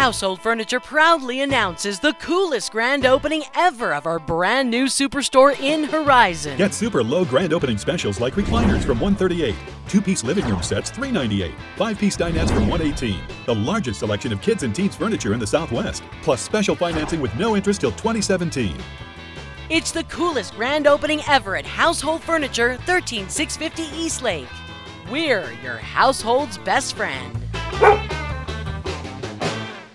Household Furniture proudly announces the coolest grand opening ever of our brand new superstore in Horizon. Get super low grand opening specials like recliners from 138, two-piece living room sets 398, five-piece dinettes from 118. The largest selection of kids and teens furniture in the Southwest, plus special financing with no interest till 2017. It's the coolest grand opening ever at Household Furniture, 13650 East Lake. We're your household's best friend.